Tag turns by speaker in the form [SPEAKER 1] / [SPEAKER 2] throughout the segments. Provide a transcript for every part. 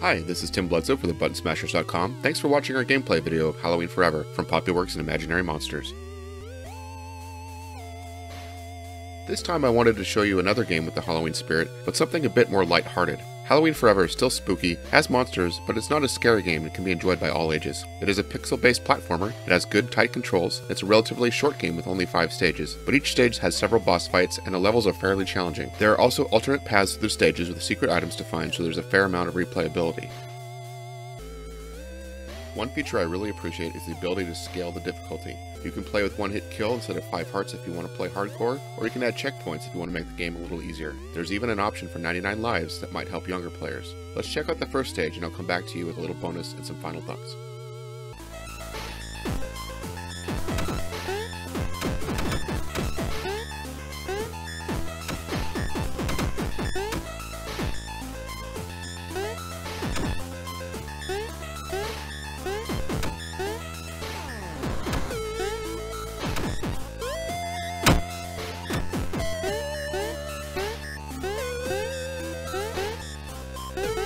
[SPEAKER 1] Hi, this is Tim Bledsoe for the ButtonSmashers.com. Thanks for watching our gameplay video of Halloween Forever from Poppyworks and Imaginary Monsters. This time I wanted to show you another game with the Halloween spirit, but something a bit more light-hearted. Halloween Forever is still spooky, has monsters, but it's not a scary game and can be enjoyed by all ages. It is a pixel-based platformer, it has good tight controls, it's a relatively short game with only 5 stages, but each stage has several boss fights and the levels are fairly challenging. There are also alternate paths through stages with secret items to find, so there's a fair amount of replayability. One feature I really appreciate is the ability to scale the difficulty. You can play with one hit kill instead of 5 hearts if you want to play hardcore, or you can add checkpoints if you want to make the game a little easier. There's even an option for 99 lives that might help younger players. Let's check out the first stage and I'll come back to you with a little bonus and some final thoughts. Woo!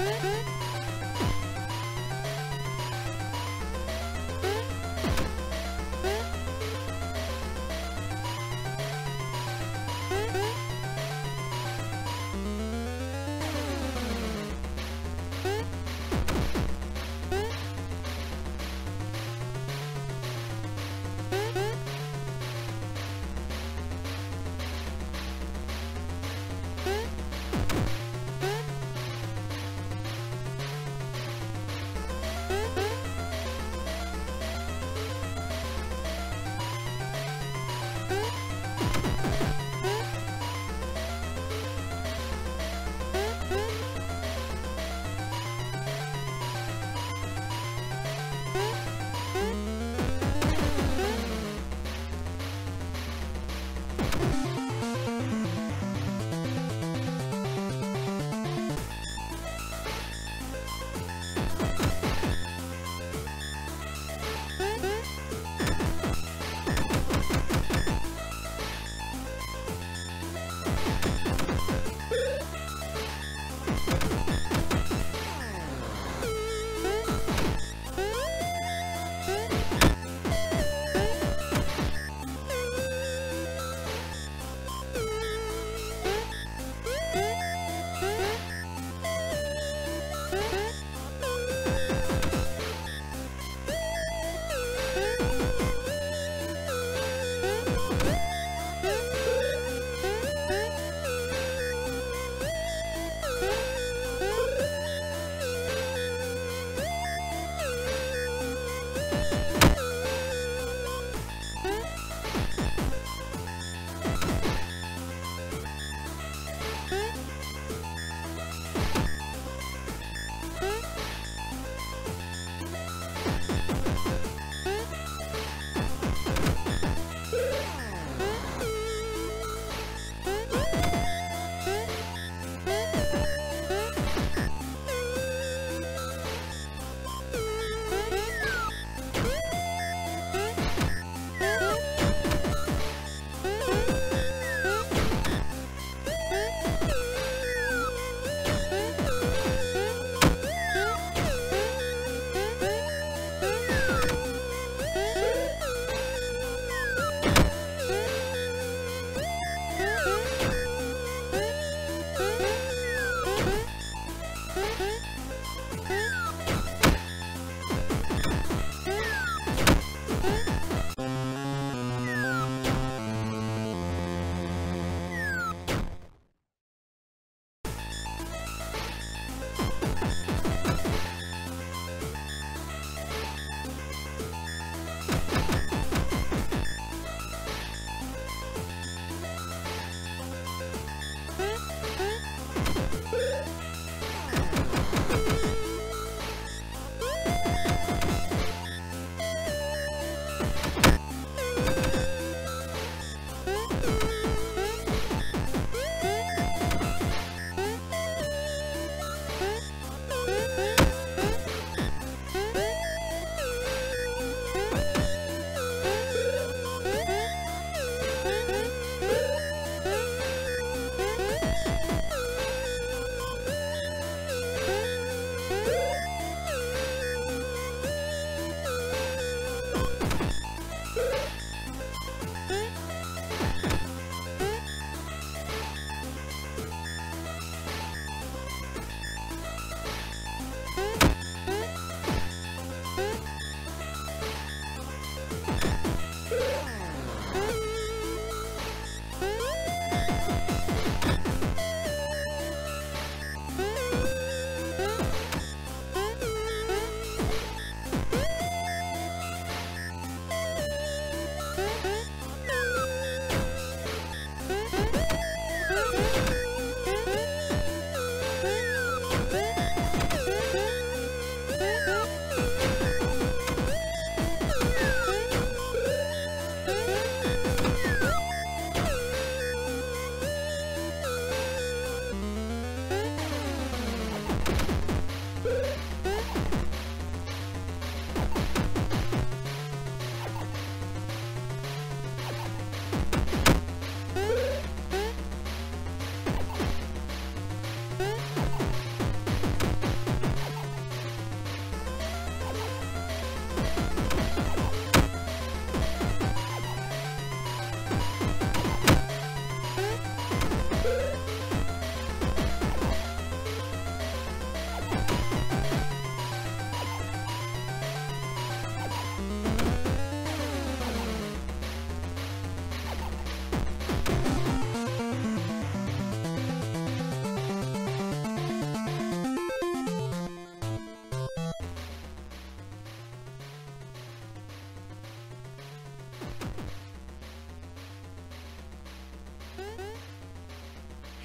[SPEAKER 1] Uh-huh.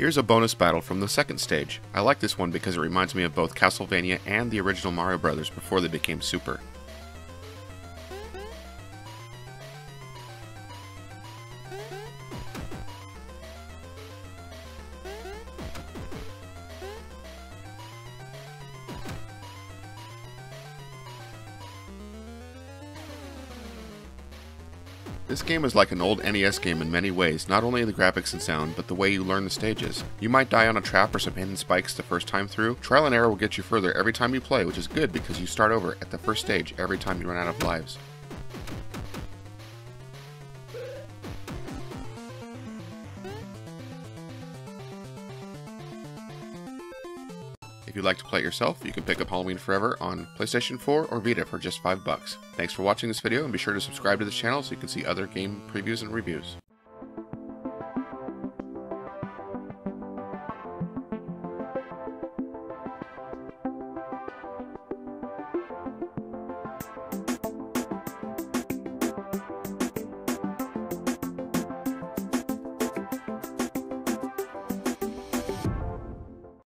[SPEAKER 1] Here's a bonus battle from the second stage. I like this one because it reminds me of both Castlevania and the original Mario Brothers before they became Super. This game is like an old NES game in many ways, not only the graphics and sound, but the way you learn the stages. You might die on a trap or some hidden spikes the first time through. Trial and error will get you further every time you play, which is good because you start over at the first stage every time you run out of lives. If you'd like to play it yourself, you can pick up Halloween Forever on PlayStation 4 or Vita for just 5 bucks. Thanks for watching this video and be sure to subscribe to this channel so you can see other game previews and reviews.